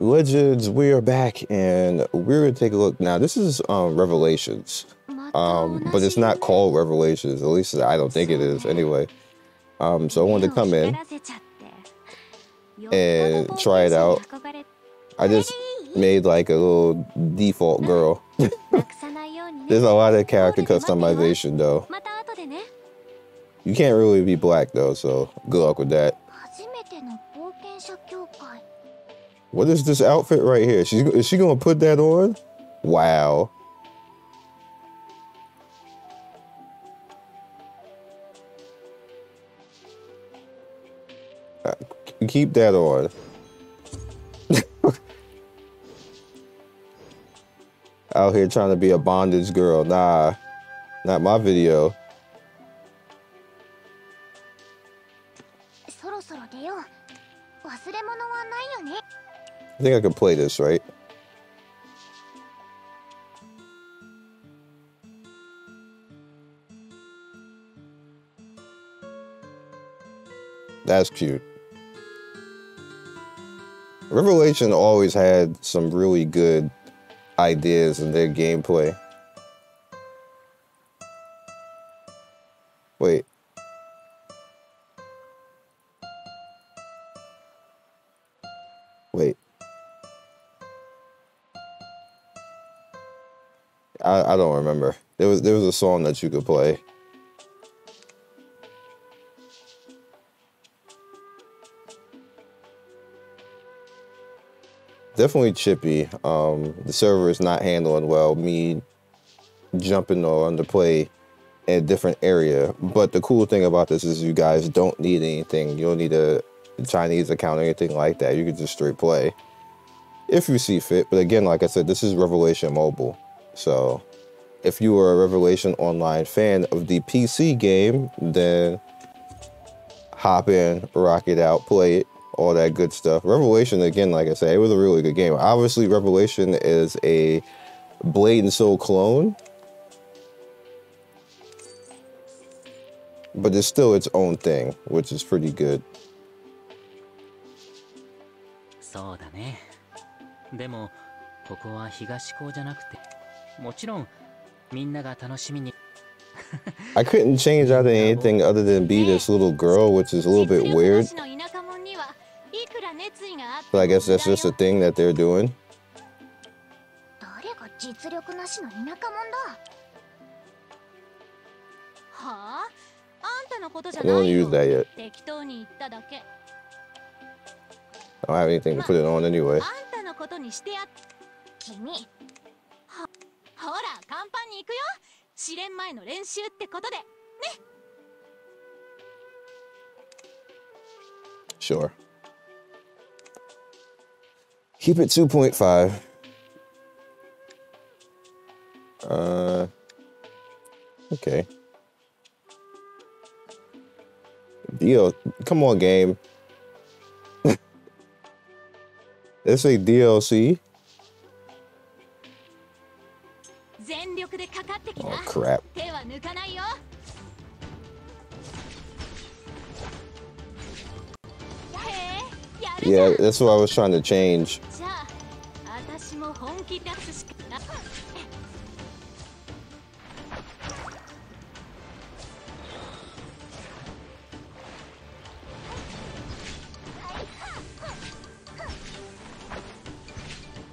Legends, we are back and we're gonna take a look. Now, this is um, Revelations, um, but it's not called Revelations. At least I don't think it is anyway. Um, so I wanted to come in and try it out. I just made like a little default girl. There's a lot of character customization though. You can't really be black though, so good luck with that. What is this outfit right here? She's is she gonna put that on? Wow. Uh, keep that on. Out here trying to be a bondage girl. Nah, not my video. I think I can play this, right? That's cute. Revelation always had some really good ideas in their gameplay. I, I don't remember. There was there was a song that you could play. Definitely chippy. Um, the server is not handling well. Me jumping on the play in a different area. But the cool thing about this is you guys don't need anything. You don't need a Chinese account or anything like that. You can just straight play if you see fit. But again, like I said, this is Revelation Mobile. So if you are a Revelation Online fan of the PC game, then hop in, rock it out, play it, all that good stuff. Revelation, again, like I said, it was a really good game. Obviously, Revelation is a Blade and Soul clone. But it's still its own thing, which is pretty good. そうだね。でも、ここは東高じゃなくて、 もちろんみんなが楽しみに I couldn't change out of anything other than be this little girl, which is a little bit weird. But I guess that's just a thing that they're doing. I don't use that yet. I don't have anything to put it on anyway. ほら乾パンに行くよ試練前の練習ってことでね Sure. Keep it 2.5. Uh, okay. Deal. Come on, game. It's a DLC. That's what I was trying to change.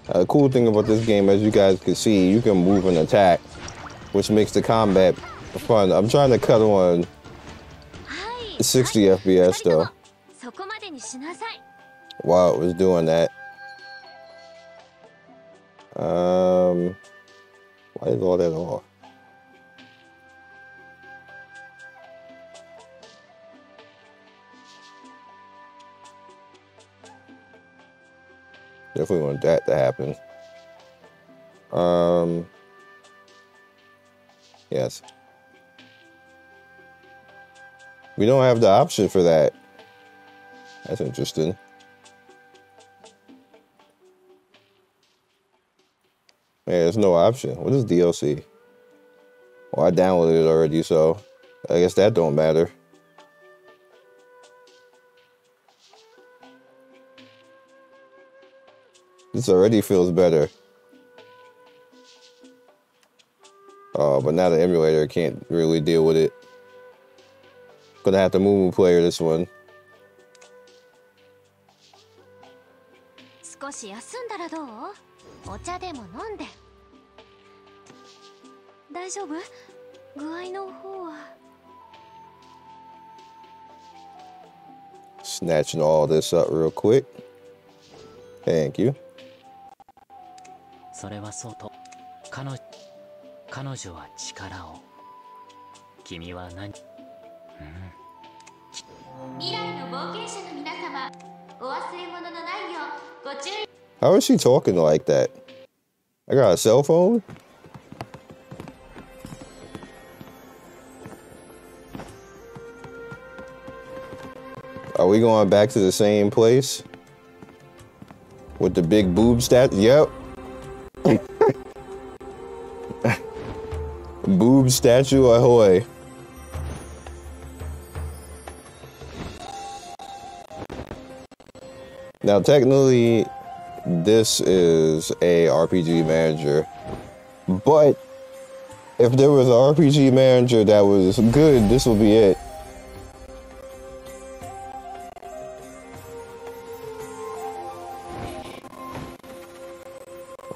A uh, cool thing about this game, as you guys can see, you can move and attack which makes the combat fun. I'm trying to cut on 60 FPS though. While it was doing that. Um, why is all that off? Definitely want that to happen. Um, Yes. We don't have the option for that. That's interesting. Yeah, there's no option. What is DLC? Well, I downloaded it already, so I guess that don't matter. This already feels better. Uh, but now the emulator can't really deal with it. Gonna have to move player this one. 少し休んだらどう お茶でも飲んで。大丈夫？具合の方は？Snatching all this up real quick. Thank you. それはそうと。彼女彼女は力を。君は何？うん。未来の冒険者の皆様お忘れ物のないようご注意 How is she talking like that? I got a cell phone? Are we going back to the same place? With the big boob stat? Yep. boob statue ahoy. Now, technically, this is a RPG manager, but if there was an RPG manager that was good, this would be it.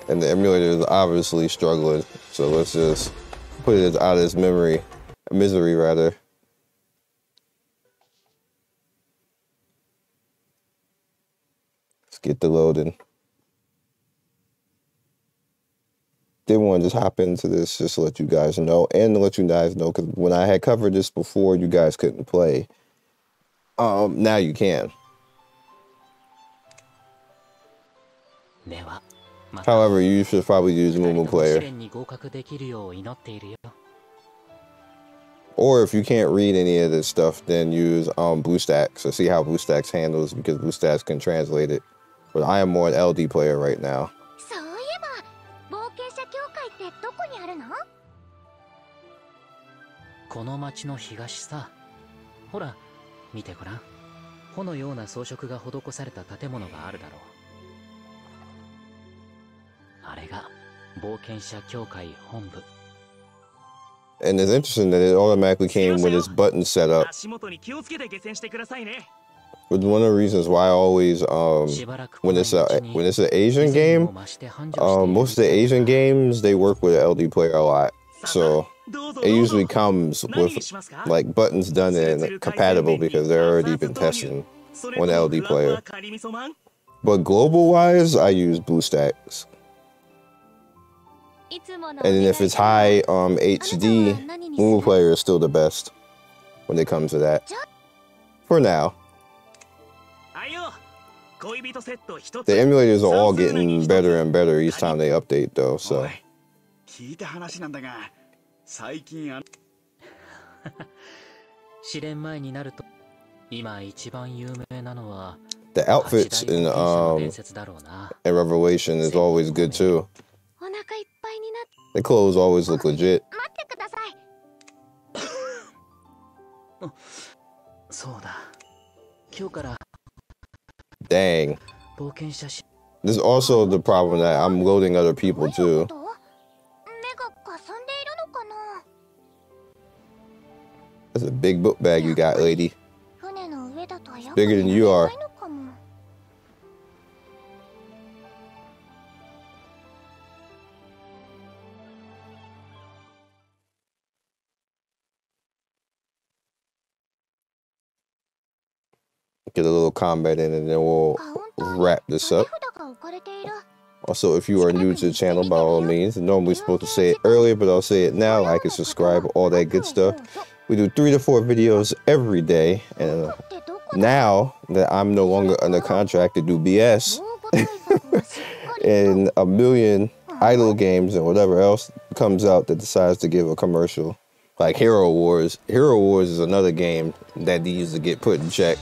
And the emulator is obviously struggling, so let's just put it out of its memory, misery rather. Let's get the loading. did want to just hop into this just to let you guys know and to let you guys know because when I had covered this before, you guys couldn't play. Um, now you can. However, you should probably use Mumu Player. Or if you can't read any of this stuff, then use um, BlueStacks to see how BlueStacks handles because BlueStacks can translate it. But I am more an LD player right now. この町の東さほら見てごらん穂のような装飾が施された建物があるだろうあれが冒険者協会本部 And it's interesting that it automatically came with its button setup. 足元に気をつけて下船してくださいね Which one of the reasons why I always um しばらく when it's a when it's an Asian game, um most of the Asian games they work with LD player a lot. So it usually comes with like buttons done and compatible because they're already been testing on the LD player. But global wise, I use BlueStacks. And if it's high um, HD, Mumu Player is still the best when it comes to that. For now. The emulators are all getting better and better each time they update though, so... 聞いた話なんだが最近あ試練前になると今一番有名なのは the 八 outfits 大 in um in Revelation is always good too. お腹いっぱいになって The clothes always look legit. 待ってくださいそうだ今日から Dang. 冒険者し There's also the problem that I'm loading other people too. That's a big book bag you got, lady. It's bigger than you are. Get a little combat in and then we'll wrap this up. Also, if you are new to the channel, by all means, normally supposed to say it earlier, but I'll say it now. Like and subscribe, all that good stuff. We do three to four videos every day. And now that I'm no longer under contract to do BS and a million idle games and whatever else comes out that decides to give a commercial, like Hero Wars. Hero Wars is another game that needs to get put in check.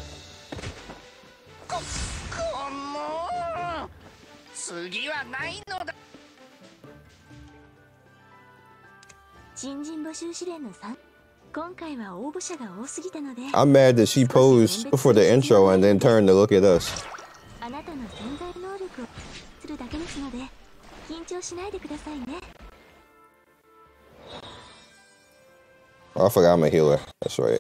I'm mad that she posed for the intro and then turned to look at us. Oh, I forgot I'm a healer. That's right.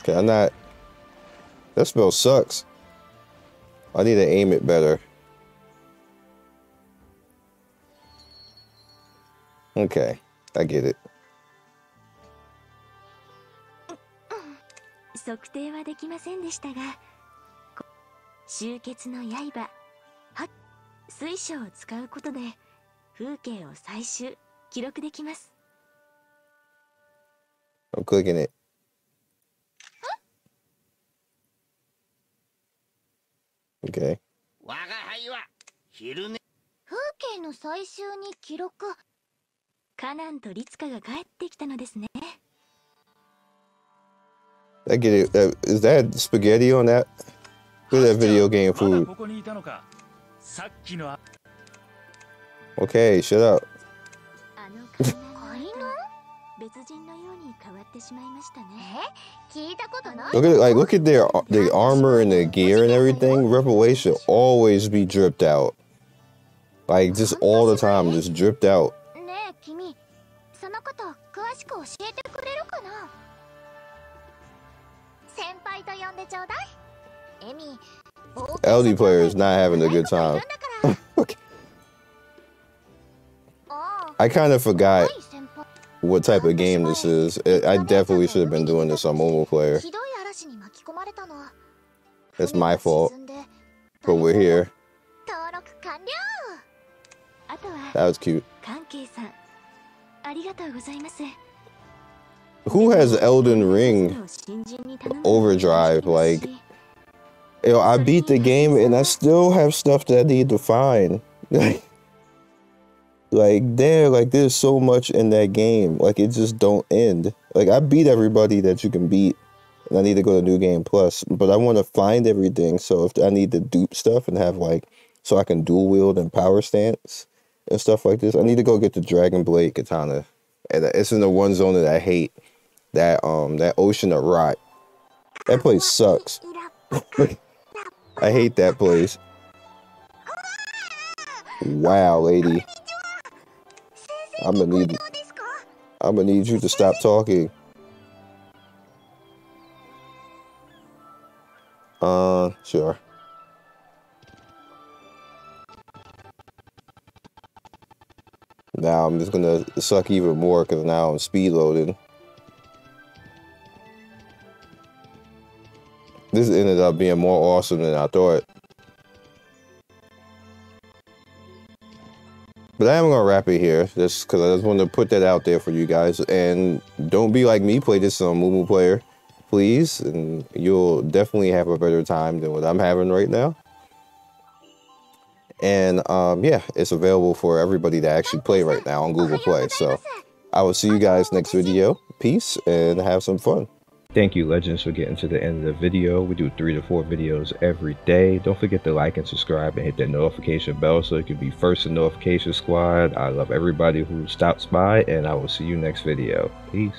Okay, I'm not... That spell sucks. I need to aim it better. Okay, I get it. 測定はできませんでしたがこ集結の刃は水晶を使うことで風景を採集記録できます I'm clicking it. Okay. 我が輩は昼寝風景の採集に記録カナンとリツカが帰ってきたのですね I get it. Uh, is that spaghetti on that? Look at that video game まだ food. ここにいたのかさっきのあ Okay, shut up. あのカイナ別人のように変わってしまいましたねえ聞いたことない Look at like look at their the armor and the gear and everything. Revelation always be dripped out. Like just all the time, just dripped out. ねえ君そのこと詳しく教えてくれるかな先輩と呼んでちょうだいエミ LD player is not having a good time. okay. I kind of forgot what type of game this is. I I definitely should have been doing this on mobile player. ひどい嵐に巻き込まれたの It's my fault, 沈んで but we're here. 登録完了あとは That was cute. Who has Elden Ring? Overdrive, like- Yo, I beat the game and I still have stuff that I need to find. Like, there, like there's so much in that game. Like it just don't end. Like I beat everybody that you can beat, and I need to go to New Game Plus. But I want to find everything. So if I need to dupe stuff and have like, so I can dual wield and power stance and stuff like this, I need to go get the Dragon Blade Katana, and it's in the one zone that I hate. That um that Ocean of Rot. That place sucks. I hate that place. Wow, lady. I'm gonna need I'm gonna need you to stop talking. Uh, sure. Now I'm just gonna suck even more because now I'm speed loading. This ended up being more awesome than I thought. But I am gonna wrap it here, just because I just wanted to put that out there for you guys. And don't be like me, play this on Mumu Player, please, and you'll definitely have a better time than what I'm having right now. And um, yeah, it's available for everybody to actually play right now on Google Play. So I will see you guys next video. Peace and have some fun. Thank you, Legends, for getting to the end of the video. We do three to four videos every day. Don't forget to like and subscribe and hit that notification bell so you can be first in notification squad. I love everybody who stops by, and I will see you next video. Peace.